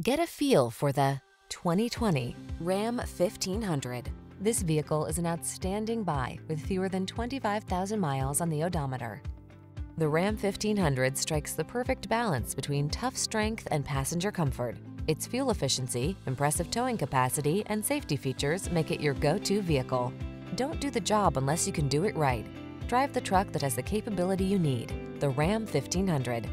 Get a feel for the 2020 Ram 1500. This vehicle is an outstanding buy with fewer than 25,000 miles on the odometer. The Ram 1500 strikes the perfect balance between tough strength and passenger comfort. Its fuel efficiency, impressive towing capacity, and safety features make it your go-to vehicle. Don't do the job unless you can do it right. Drive the truck that has the capability you need. The Ram 1500.